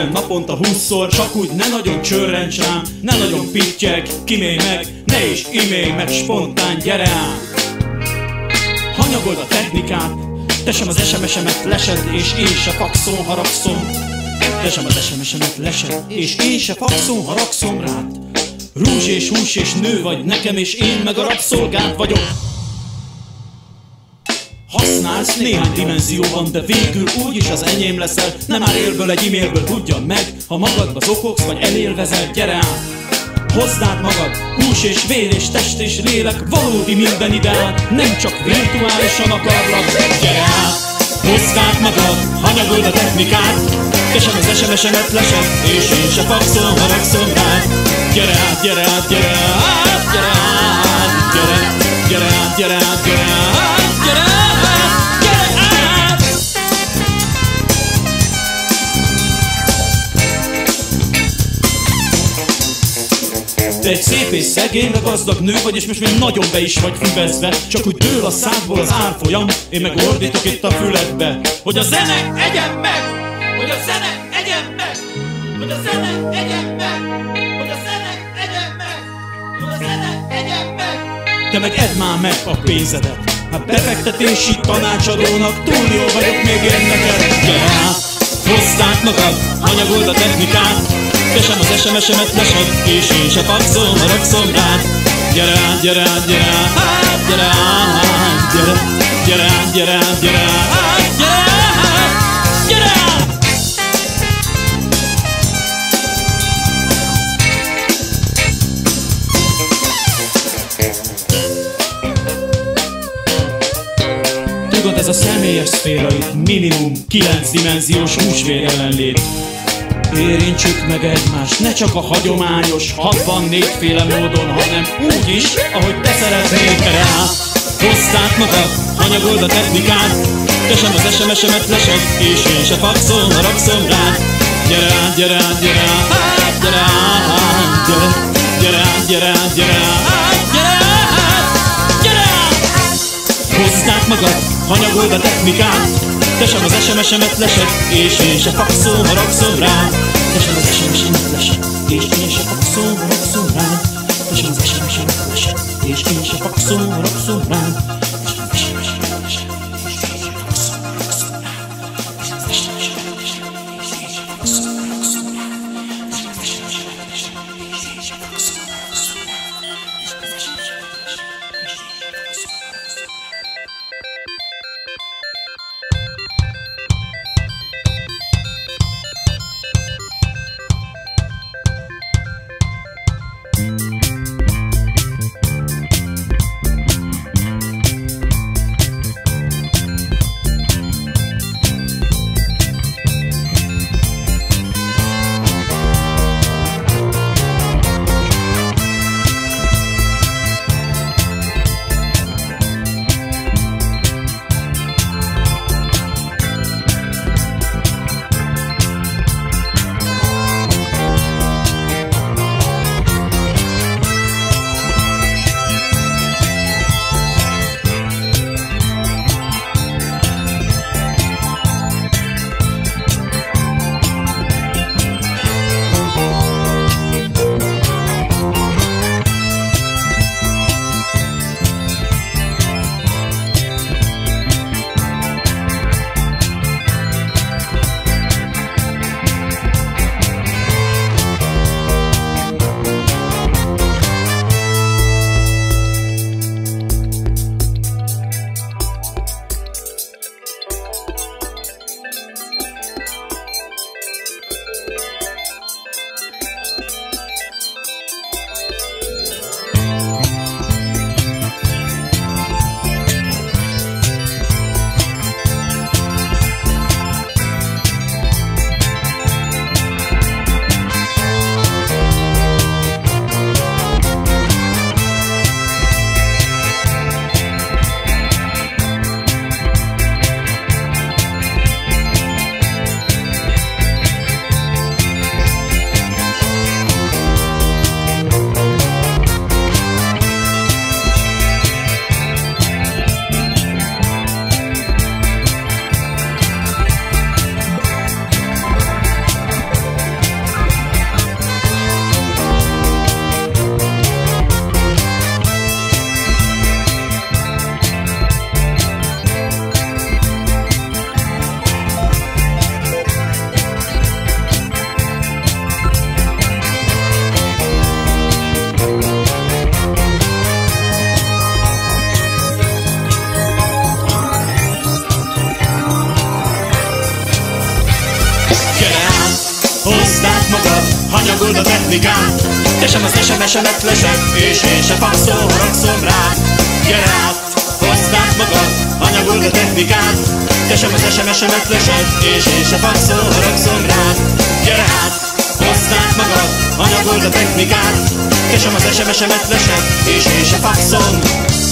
Időben naponta húszszor, csak úgy ne nagyon csörrencs rám, ne nagyon pittyeg, kimélj meg, ne is imélj meg, spontán, gyere ám! Hanyagold a technikát, te sem az SMS-emet lesed, és én se faxon haragszom. Te sem az SMS-emet lesed, és én se faxon haragszom rád. Rúzs és hús és nő vagy nekem, és én meg a rabszolgád vagyok. Használsz néhány dimenzióban, de végül úgyis az enyém leszel. Nem már élből egy e-mailből tudja meg Ha magadba zokogsz vagy elélvezel, gyere ám Hozzád magad, hús és vér és test és lélek Valódi minden ideát, nem csak virtuálisan akarlak Gyere át, hozzád magad, hanyagold a technikát Te sem az SMS-emet lesed, és én se faxolom, haragszom rád Gyere át, gyere át, gyere át, Te egy szép és szegény, de gazdag nő vagy, és most még nagyon be is vagy füvezve Csak úgy dől a szádból az árfolyam, én meg ordítok itt a füledbe Hogy a zene egyen meg! Hogy a zene egyen meg! Hogy a zene egyen meg! Hogy a zene egyen meg! Hogy a zene egyen meg! Te meg edd már meg a pénzedet Hát befektetési tanácsadónak túl jó vagyok még én neked Gyere át, hozták magad, anyagold a technikát te sem az SMS-emet lesed, és én se faxom, haragszom rád Gyere át, gyere át, gyere át, gyere át, gyere, gyere át, gyere át, gyere át, gyere át, gyere át! Tudod, ez a személyes szféra itt minimum 9 dimenziós húsvér jelenlét Érintsük meg egymást, ne csak a hagyományos 64 féle módon, hanem úgy is, ahogy te szeretnél rá. Hozták magad, hanyagold a technikát, te sem az SMS-emet lesed, és én se faxom, haragszom rá. Gyere át, gyere át, gyere át, gyere át, gyere, gyere át, gyere át, gyere át, gyere át, gyere át! Hozták magad, hanyagold a technikát, de sem az SMS-emet lesek, és én se fakszom, haragszom rád. De sem az SMS-emet lesek, és én se fakszom, haragszom rád. De sem az SMS-emet lesek, és én se fakszom, haragszom rád. hozd magad, hanyagod a technikát. Te sem az SMS-emet lesed, és én se faxol, haragszom rád. Gyere át, hozd magad, hanyagod a technikát. Te sem az SMS-emet lesed, és én se faxol, haragszom rád. Gyere át, hozd magad, hanyagod a technikát. Te sem az SMS-emet lesed, és én se faxol